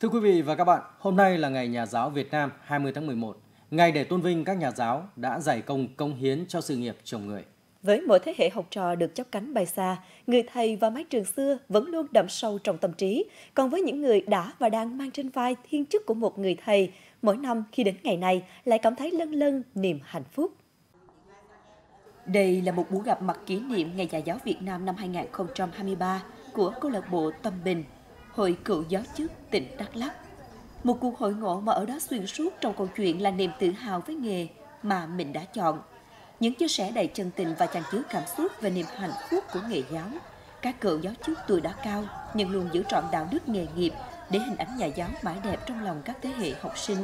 Thưa quý vị và các bạn, hôm nay là ngày Nhà giáo Việt Nam 20 tháng 11, ngày để tôn vinh các nhà giáo đã giải công công hiến cho sự nghiệp chồng người. Với mỗi thế hệ học trò được chắp cánh bay xa, người thầy và mái trường xưa vẫn luôn đậm sâu trong tâm trí. Còn với những người đã và đang mang trên vai thiên chức của một người thầy, mỗi năm khi đến ngày này lại cảm thấy lân lân niềm hạnh phúc. Đây là một buổi gặp mặt kỷ niệm Ngày Nhà giáo Việt Nam năm 2023 của câu lạc bộ Tâm Bình, Hội cựu giáo chức tỉnh Đắk Lắk. Một cuộc hội ngộ mà ở đó xuyên suốt trong câu chuyện là niềm tự hào với nghề mà mình đã chọn. Những chia sẻ đầy chân tình và tràn chứa cảm xúc về niềm hạnh phúc của nghề giáo. Các cựu giáo chức tuổi đã cao nhưng luôn giữ trọn đạo đức nghề nghiệp để hình ảnh nhà giáo mãi đẹp trong lòng các thế hệ học sinh.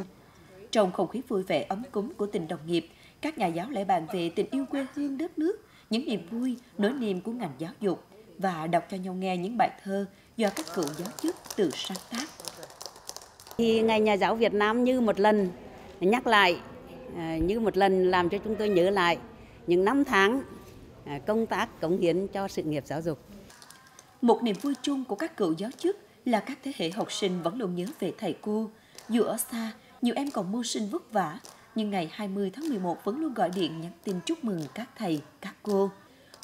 Trong không khí vui vẻ ấm cúng của tình đồng nghiệp, các nhà giáo lại bàn về tình yêu quê hương đất nước, những niềm vui, nỗi niềm của ngành giáo dục và đọc cho nhau nghe những bài thơ do các cựu giáo chức tự sáng tác. Thì Ngày Nhà giáo Việt Nam như một lần nhắc lại, à, như một lần làm cho chúng tôi nhớ lại những năm tháng à, công tác cống hiến cho sự nghiệp giáo dục. Một niềm vui chung của các cựu giáo chức là các thế hệ học sinh vẫn luôn nhớ về thầy cô. Dù ở xa, nhiều em còn mưu sinh vất vả, nhưng ngày 20 tháng 11 vẫn luôn gọi điện nhắn tin chúc mừng các thầy, các cô.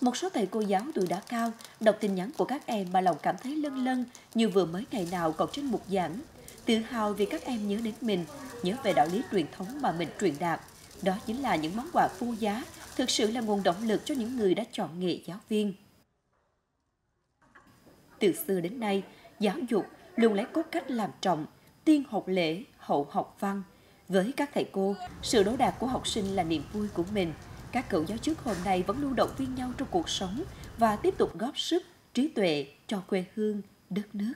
Một số thầy cô giáo tuổi đã cao đọc tin nhắn của các em mà lòng cảm thấy lân lân như vừa mới ngày nào còn trên mục giảng. Tự hào vì các em nhớ đến mình, nhớ về đạo lý truyền thống mà mình truyền đạt. Đó chính là những món quà vô giá, thực sự là nguồn động lực cho những người đã chọn nghề giáo viên. Từ xưa đến nay, giáo dục luôn lấy cốt cách làm trọng, tiên học lễ, hậu học văn. Với các thầy cô, sự đỗ đạt của học sinh là niềm vui của mình. Các cựu giáo chức hôm nay vẫn luôn động viên nhau trong cuộc sống và tiếp tục góp sức, trí tuệ cho quê hương, đất nước.